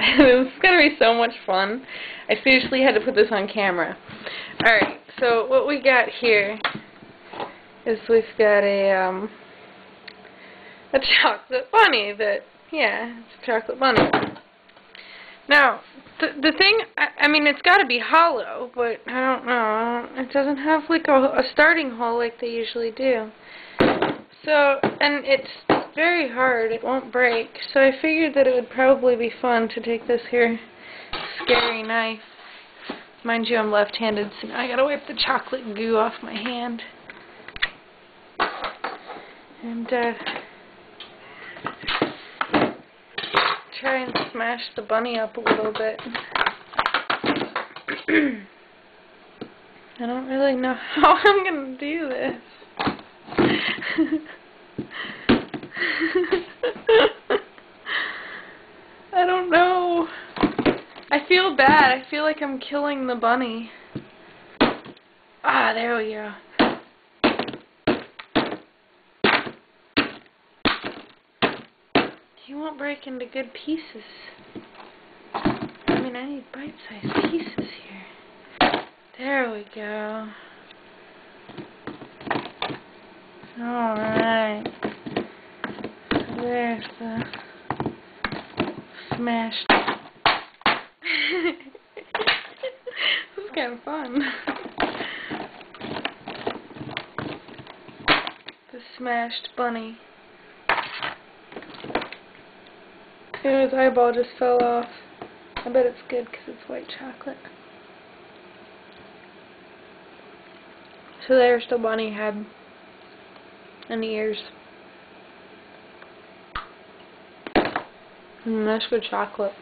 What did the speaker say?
this is going to be so much fun. I seriously had to put this on camera. Alright, so what we got here is we've got a, um, a chocolate bunny that, yeah, it's a chocolate bunny. Now, the, the thing, I, I mean, it's got to be hollow, but I don't know. It doesn't have, like, a, a starting hole like they usually do. So, and it's very hard. It won't break. So I figured that it would probably be fun to take this here scary knife. Mind you, I'm left-handed, so now I gotta wipe the chocolate goo off my hand. And, uh, try and smash the bunny up a little bit. I don't really know how I'm gonna do this. I don't know. I feel bad. I feel like I'm killing the bunny. Ah, there we go. He won't break into good pieces. I mean, I need bite-sized pieces here. There we go. Alright. There's the smashed. Of fun. the smashed bunny. his eyeball just fell off. I bet it's good because it's white chocolate. So there's the bunny head and ears. Mm, that's good chocolate.